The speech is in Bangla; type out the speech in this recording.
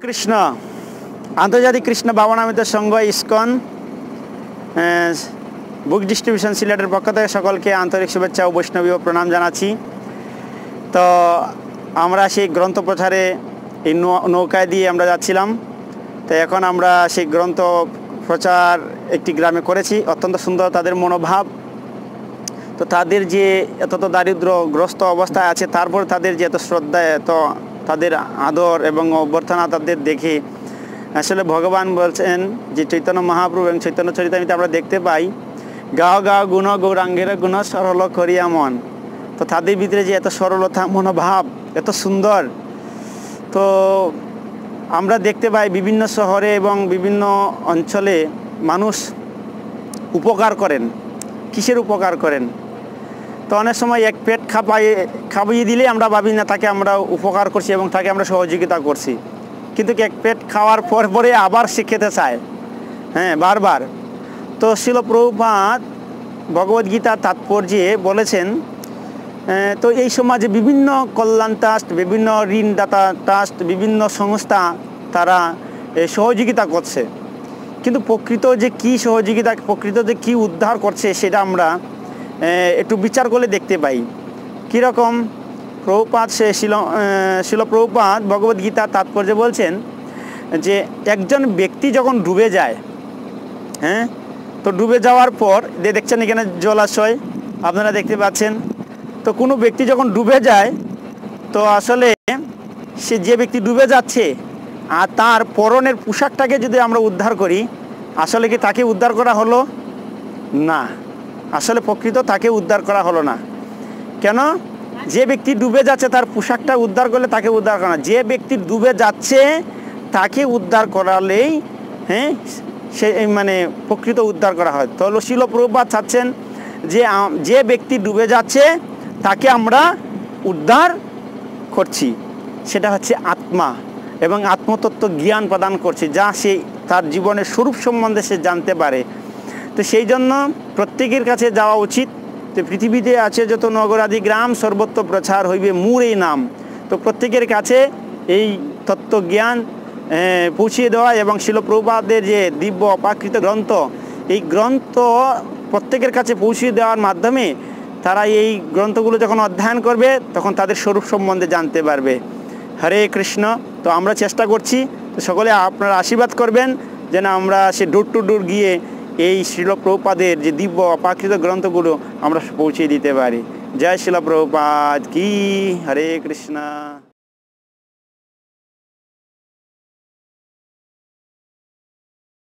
কৃষ্ণ, আন্তর্জাতিক কৃষ্ণ ভাবনামিত সংঘ ইস্কন বুক ডিস্ট্রিবিউশন সিলেটের পক্ষ থেকে সকলকে আন্তরিক শুভেচ্ছা ও বৈষ্ণবী ও প্রণাম জানাচ্ছি। তো আমরা সেই গ্রন্থ প্রচারে এই নৌকায় দিয়ে আমরা যাচ্ছিলাম। তো এখন আমরা সেই গ্রন্থ প্রচার একটি গ্রামে করেছি, অত্যন্ত সুন্দর তাদের মনোভাব। তো তাদের যে এত এতত দারিদ্রগ্রস্ত অবস্থায় আছে, তারপর তাদের যে এত শ্রদ্ধা, এত তাদের আদর এবং অভ্যর্থনা তাদের দেখে আসলে ভগবান বলছেন যে চৈতন্য মহাপ্রভু এবং চৈতন্য চরিত্র চরিতামিতে আমরা দেখতে পাই, গাও গাও গুণ গৌরাঙ্গের গুণ সরল করিয়া মন। তো তাদের ভিতরে যে এত সরলতা, মনোভাব, এত সুন্দর, তো আমরা দেখতে পাই বিভিন্ন শহরে এবং বিভিন্ন অঞ্চলে মানুষ উপকার করেন, কিসের উপকার করেন? তো অনেক সময় এক পেট খাপাই খাইয়ে দিলে আমরা ভাবি না, তাকে আমরা উপকার করছি এবং তাকে আমরা সহযোগিতা করছি। কিন্তু এক পেট খাওয়ার পর পরে আবার সে খেতে চায়? হ্যাঁ বারবার। তো শিল প্রভুপাত ভগবদ্গীতার তাৎপর্যে বলেছেন তো এই সমাজে বিভিন্ন কল্যাণ ট্রাস্ট, বিভিন্ন ঋণদাতা ট্রাস্ট, বিভিন্ন সংস্থা তারা সহযোগিতা করছে। কিন্তু প্রকৃত যে কি সহযোগিতা, প্রকৃত যে কি উদ্ধার করছে, সেটা আমরা একটু বিচার করলে দেখতে পাই। কীরকম? প্রভুপাত সে শিল শিল প্রভুপাত ভগবদ্গীতার তাৎপর্য বলছেন যে, একজন ব্যক্তি যখন ডুবে যায় হ্যাঁ তো ডুবে যাওয়ার পর যে দেখছেন এখানে জলাশয়, আপনারা দেখতে পাচ্ছেন, তো কোনো ব্যক্তি যখন ডুবে যায়, তো আসলে সে যে ব্যক্তি ডুবে যাচ্ছে আর তার পরনের পোশাকটাকে যদি আমরা উদ্ধার করি, আসলে কি তাকে উদ্ধার করা হলো? না। আসলে প্রকৃত তাকে উদ্ধার করা হলো না। কেন? যে ব্যক্তি ডুবে যাচ্ছে তার পোশাকটা উদ্ধার করলে তাকে উদ্ধার করা যে ব্যক্তি ডুবে যাচ্ছে তাকে উদ্ধার করালেই হ্যাঁ সে মানে প্রকৃত উদ্ধার করা হয়। তো শিল প্রভুপাত চাচ্ছেন যে যে ব্যক্তি ডুবে যাচ্ছে তাকে আমরা উদ্ধার করছি। সেটা হচ্ছে আত্মা এবং আত্মতত্ত্ব জ্ঞান প্রদান করছে, যা সে তার জীবনের স্বরূপ সম্বন্ধে সে জানতে পারে। তো সেই জন্য প্রত্যেকের কাছে যাওয়া উচিত। তো পৃথিবীতে আছে যত নগরাদি গ্রাম, সর্বত্র প্রচার হইবে মূর এই নাম। তো প্রত্যেকের কাছে এই তত্ত্বজ্ঞান পৌঁছিয়ে দেওয়া এবং শিলপ্রপাদের যে দিব্য অপাকৃত গ্রন্থ, এই গ্রন্থ প্রত্যেকের কাছে পৌঁছিয়ে দেওয়ার মাধ্যমে তারা এই গ্রন্থগুলো যখন অধ্যয়ন করবে, তখন তাদের স্বরূপ সম্বন্ধে জানতে পারবে। হরে কৃষ্ণ, তো আমরা চেষ্টা করছি সকলে আপনারা আশীর্বাদ করবেন, যেন আমরা সে ডোর টু ডোর গিয়ে এই শিলপ্রপাদের যে দিব্য অপাকৃত গ্রন্থগুলো আমরা পৌঁছে দিতে পারি। জয় শিলপ্রপাত, কি? হরে কৃষ্ণ।